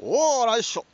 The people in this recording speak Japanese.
おー、来いしょ。